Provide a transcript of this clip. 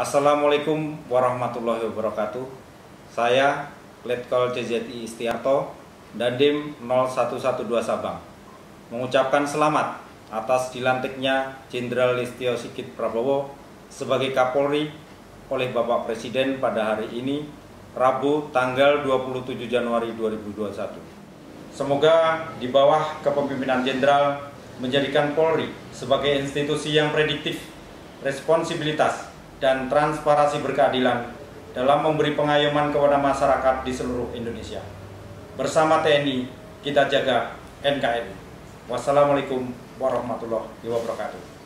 Assalamualaikum warahmatullahi wabarakatuh. Saya Letkol CZI Istiarto, Dandim 0112 Sabang, mengucapkan selamat atas dilantiknya Jenderal Listio Sigit Prabowo sebagai Kapolri oleh Bapak Presiden pada hari ini, Rabu tanggal 27 Januari 2021. Semoga di bawah kepemimpinan Jenderal menjadikan Polri sebagai institusi yang prediktif, responsibilitas, dan transparansi berkeadilan dalam memberi pengayoman kepada masyarakat di seluruh Indonesia. Bersama TNI, kita jaga NKRI. Wassalamualaikum warahmatullahi wabarakatuh.